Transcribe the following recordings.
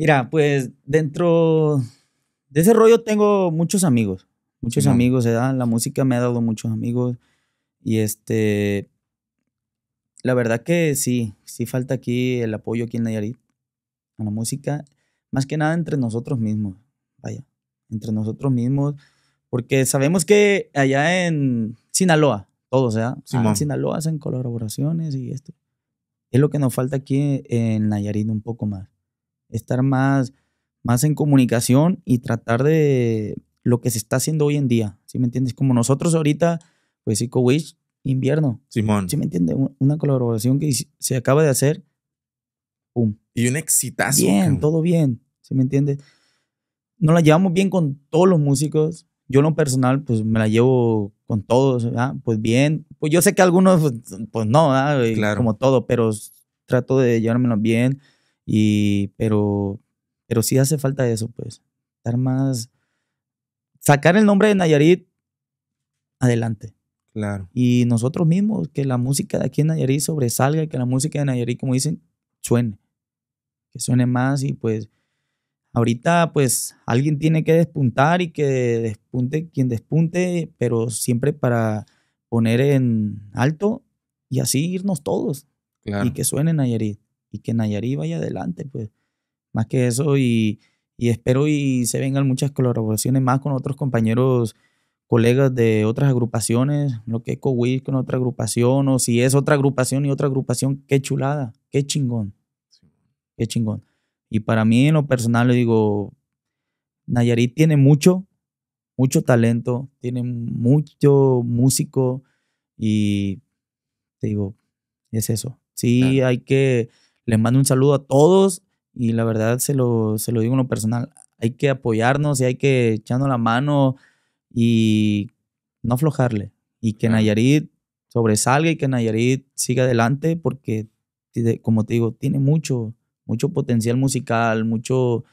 Mira, pues dentro de ese rollo tengo muchos amigos, muchos amigos, ¿verdad? La música me ha dado muchos amigos y este, la verdad que sí, sí falta aquí el apoyo aquí en Nayarit a la música, más que nada entre nosotros mismos, vaya, entre nosotros mismos, porque sabemos que allá en Sinaloa, todos, ¿verdad? Ah, Simón. en Sinaloa hacen colaboraciones y esto. Es lo que nos falta aquí en Nayarit un poco más. Estar más, más en comunicación y tratar de lo que se está haciendo hoy en día. ¿Sí me entiendes? Como nosotros ahorita, pues Psycho Wish, invierno. Simón. ¿Sí me entiendes? Un- Una colaboración que se acaba de hacer. ¡Pum! Y un exitazo. Bien, todo bien. ¿Sí me entiendes? Nos la llevamos bien con todos los músicos. Yo en lo personal, pues me la llevo con todos, ¿verdad? Pues bien. Pues yo sé que algunos, pues, pues no, ¿verdad? Claro. Como todo, pero trato de llevármelo bien. Y, pero, pero sí hace falta eso, pues. Estar más. Sacar el nombre de Nayarit adelante. Claro. Y nosotros mismos, que la música de aquí en Nayarit sobresalga, que la música de Nayarit, como dicen, suene. Que suene más y pues ahorita pues alguien tiene que despuntar y que despunte quien despunte, pero siempre para poner en alto y así irnos todos Claro. y que suene Nayarit y que Nayarit vaya adelante, pues. Más que eso y, y espero y se vengan muchas colaboraciones más con otros compañeros, colegas de otras agrupaciones, lo que es Cowish con otra agrupación o si es otra agrupación y otra agrupación, qué chulada, qué chingón, qué chingón. Y para mí en lo personal le digo, Nayarit tiene mucho, mucho talento, tiene mucho músico y te digo, es eso. Sí, Claro. hay que, les mando un saludo a todos y la verdad se lo, se lo digo en lo personal, hay que apoyarnos y hay que echarnos la mano y no aflojarle. Y que. Nayarit sobresalga y que Nayarit siga adelante porque, como te digo, tiene mucho, mucho potencial musical, mucho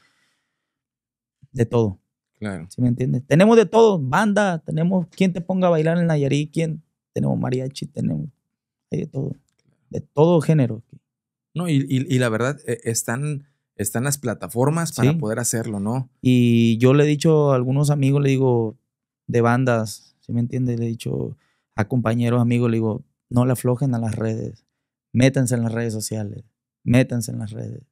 de todo. Claro. ¿Sí me entiendes? Tenemos de todo, banda, tenemos quien te ponga a bailar en Nayarit, quien tenemos mariachi, tenemos hay de todo, de todo género. No, y, y- y la verdad, eh, están, están las plataformas para Sí. poder hacerlo, ¿no? Y yo le he dicho a algunos amigos, le digo, de bandas, ¿sí me entiendes? Le he dicho a compañeros, amigos, le digo, no le aflojen a las redes, métanse en las redes sociales, métanse en las redes.